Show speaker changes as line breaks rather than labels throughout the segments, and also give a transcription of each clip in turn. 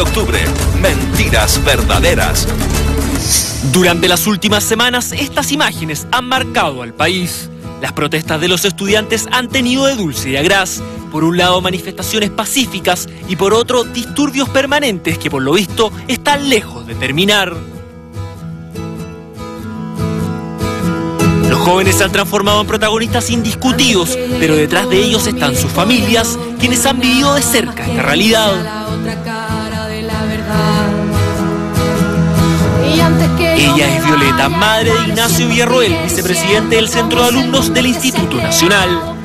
Octubre, mentiras verdaderas.
Durante las últimas semanas, estas imágenes han marcado al país. Las protestas de los estudiantes han tenido de dulce y a gras. Por un lado, manifestaciones pacíficas y por otro, disturbios permanentes que por lo visto están lejos de terminar. Los jóvenes se han transformado en protagonistas indiscutidos, pero detrás de ellos están sus familias, quienes han vivido de cerca esta realidad. Ella es Violeta, madre de Ignacio Villarroel, vicepresidente del Centro de Alumnos del Instituto Nacional.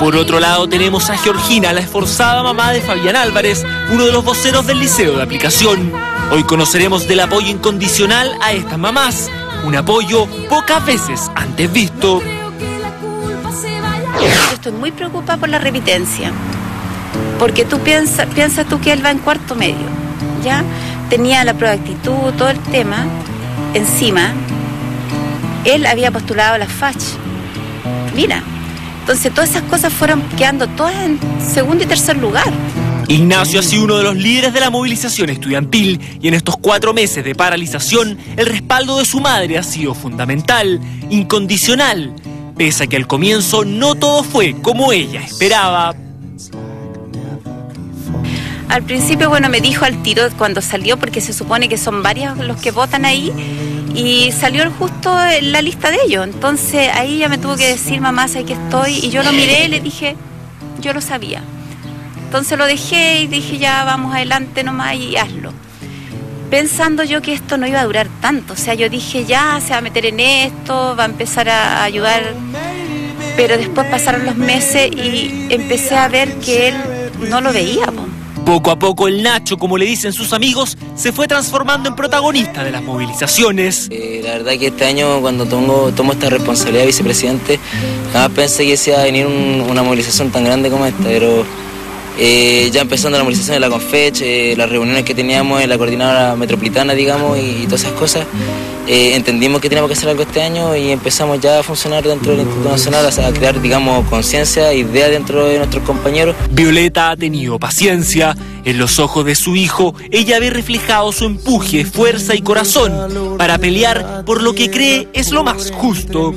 Por otro lado tenemos a Georgina, la esforzada mamá de Fabián Álvarez, uno de los voceros del Liceo de Aplicación. Hoy conoceremos del apoyo incondicional a estas mamás, un apoyo pocas veces antes visto.
Yo estoy muy preocupada por la repitencia, porque tú piensas, piensas tú que él va en cuarto medio, ¿ya? Tenía la proactitud, todo el tema encima. Él había postulado a la FACH. Mira, entonces todas esas cosas fueron quedando todas en segundo y tercer lugar.
Ignacio ha sido uno de los líderes de la movilización estudiantil y en estos cuatro meses de paralización el respaldo de su madre ha sido fundamental, incondicional, pese a que al comienzo no todo fue como ella esperaba.
Al principio, bueno, me dijo al tiro cuando salió, porque se supone que son varios los que votan ahí, y salió justo en la lista de ellos. Entonces ahí ya me tuvo que decir, mamá, sé que estoy, y yo lo miré y le dije, yo lo sabía. Entonces lo dejé y dije, ya vamos adelante nomás y hazlo. Pensando yo que esto no iba a durar tanto, o sea, yo dije, ya se va a meter en esto, va a empezar a ayudar, pero después pasaron los meses y empecé a ver que él no lo veía.
Poco a poco el Nacho, como le dicen sus amigos, se fue transformando en protagonista de las movilizaciones.
Eh, la verdad que este año cuando tomo, esta responsabilidad de vicepresidente, jamás pensé que se iba a venir una movilización tan grande como esta, pero eh, ya empezando la movilización de la Confech, eh, las reuniones que teníamos en la coordinadora metropolitana, digamos, y, todas esas cosas, eh, entendimos que teníamos que hacer algo este año y empezamos ya a funcionar dentro del Instituto Nacional, a crear, digamos, conciencia, idea dentro de nuestros compañeros.
Violeta ha tenido paciencia. En los ojos de su hijo, ella ve reflejado su empuje, fuerza y corazón para pelear por lo que cree es lo más justo.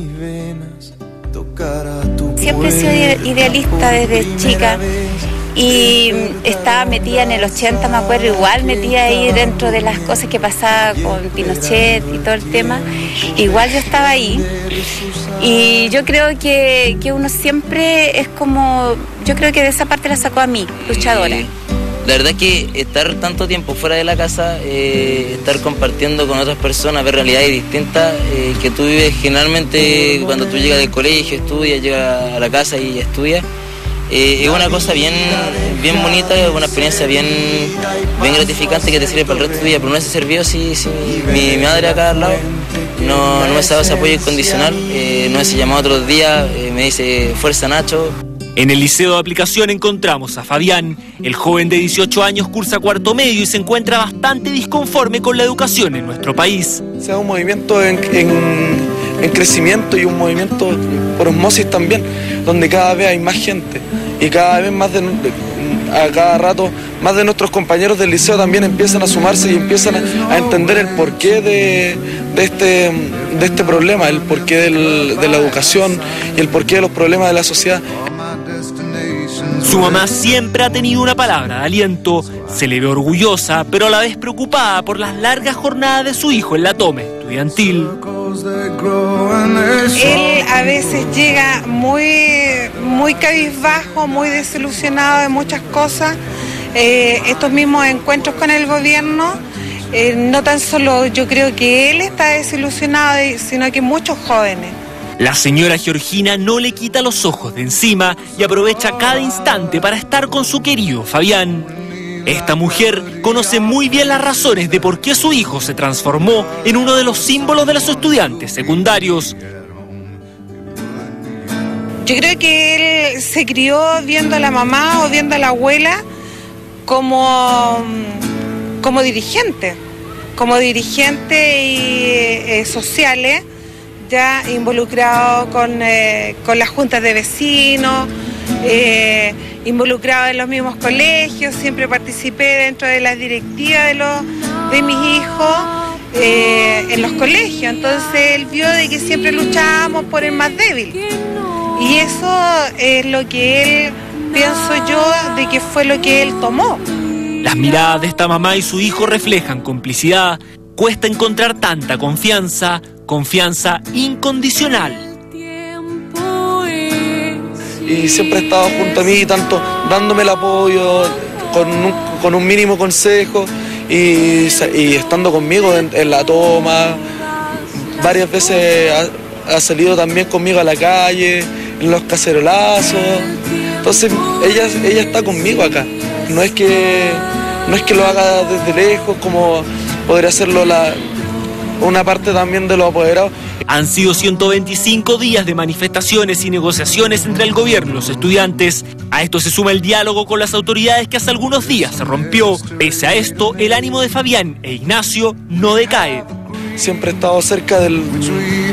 Siempre he sido idealista desde chica y estaba metida en el 80, me acuerdo, igual metida ahí dentro de las cosas que pasaba con Pinochet y todo el tema, igual yo estaba ahí. Y yo creo que, uno siempre es como, yo creo que de esa parte la sacó a mí, luchadora.
La verdad es que estar tanto tiempo fuera de la casa, eh, estar compartiendo con otras personas, ver realidades distintas eh, que tú vives generalmente cuando tú llegas del colegio, estudias, llegas a la casa y estudias. Eh, es una cosa bien, bien bonita, es una experiencia bien, bien gratificante que te sirve para el resto de tu vida, pero no se servido si, si mi, madre acá al lado no, no me ha dado ese apoyo incondicional, eh, no se llamado otros días, eh, me dice fuerza Nacho.
En el liceo de aplicación encontramos a Fabián. El joven de 18 años cursa cuarto medio y se encuentra bastante disconforme con la educación en nuestro país.
Sea un movimiento en, en crecimiento y un movimiento por osmosis también, donde cada vez hay más gente y cada vez más de, a cada rato más de nuestros compañeros del liceo también empiezan a sumarse y empiezan a, entender el porqué de, este, de este problema, el porqué de la educación y el porqué de los problemas de la sociedad.
Su mamá siempre ha tenido una palabra de aliento, se le ve orgullosa, pero a la vez preocupada por las largas jornadas de su hijo en la tome estudiantil.
Él a veces llega muy, muy cabizbajo, muy desilusionado de muchas cosas. Eh, estos mismos encuentros con el gobierno, eh, no tan solo yo creo que él está desilusionado, sino que muchos jóvenes.
La señora Georgina no le quita los ojos de encima y aprovecha cada instante para estar con su querido Fabián. Esta mujer conoce muy bien las razones de por qué su hijo se transformó en uno de los símbolos de los estudiantes secundarios.
Yo creo que él se crió viendo a la mamá o viendo a la abuela como, como dirigente, como dirigente y eh, sociales, ya involucrado con, eh, con las juntas de vecinos, eh, involucrado en los mismos colegios, siempre participé dentro de las directivas de, de mis hijos eh, en los colegios. Entonces él vio de que siempre luchábamos por el más débil. Y eso es lo que él, pienso yo, de que fue lo que él tomó.
Las miradas de esta mamá y su hijo reflejan complicidad. Cuesta encontrar tanta confianza, confianza incondicional.
Y siempre ha estado junto a mí, tanto dándome el apoyo, con un, con un mínimo consejo y, estando conmigo en, en la toma. Varias veces ha, ha salido también conmigo a la calle, en los cacerolazos. Entonces ella, ella está conmigo acá. No es que, no es que lo haga desde lejos como podría hacerlo la, una parte también de los apoderados.
Han sido 125 días de manifestaciones y negociaciones entre el gobierno y los estudiantes. A esto se suma el diálogo con las autoridades que hace algunos días se rompió. Pese a esto, el ánimo de Fabián e Ignacio no decae.
siempre he estado cerca del-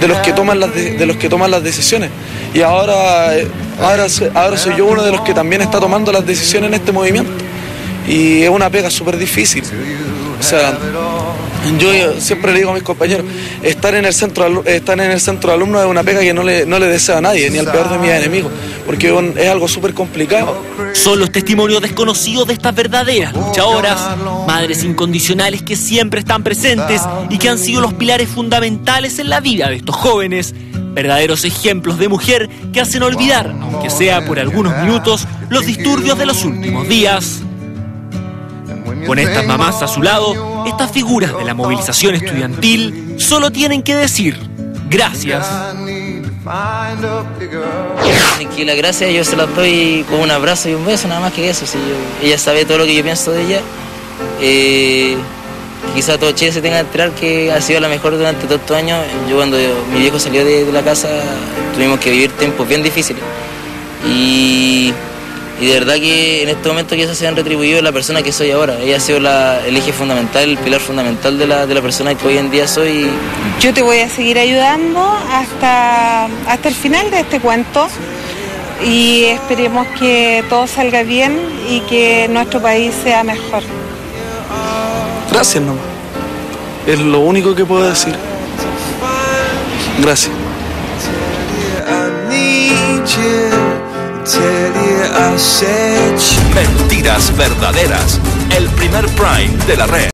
de los que toman las de, de los que toman las decisiones y ahora eh, ahora soy yo uno de los que también está tomando las decisiones en este movimiento y es una pega súper difícil o sea yo eh, siempre le digo a mis compañeros estar en el centro estar en el centro de alumnos es una pega que no le, no le deseo a nadie ni al peor de mis enemigos porque es algo súper complicado
Son los testimonios desconocidos de estas verdaderas luchadoras, madres incondicionales que siempre están presentes y que han sido los pilares fundamentales en la vida de estos jóvenes. Verdaderos ejemplos de mujer que hacen olvidar, aunque sea por algunos minutos, los disturbios de los últimos días. Con estas mamás a su lado, estas figuras de la movilización estudiantil solo tienen que decir gracias.
Que la gracia yo se la doy con un abrazo y un beso, nada más que eso. Si ella sabe todo lo que yo pienso de ella. Eh, quizá todo Chile se tenga que enterar que ha sido la mejor durante todos estos años. Yo cuando mi viejo salió de, de la casa tuvimos que vivir tiempos bien difíciles. Y, y de verdad que en este momento quizás se han retribuido la persona que soy ahora. Ella ha sido la- el eje fundamental, el pilar fundamental de la, de la persona que hoy en día soy.
Yo te voy a seguir ayudando hasta, hasta el final de este cuento y esperemos que todo salga bien y que nuestro país sea mejor.
gracias nomás es lo único que puedo decir gracias
Mentiras verdaderas. El primer prime de la red.